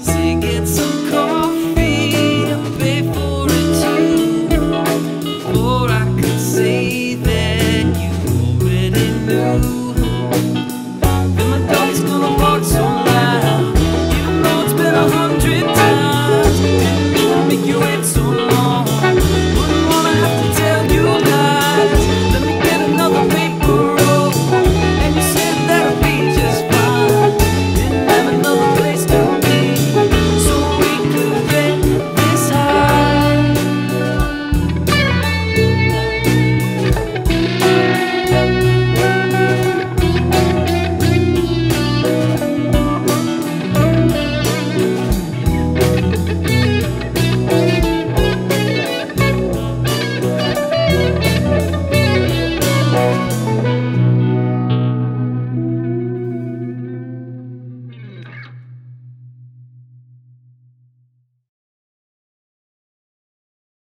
sing it so.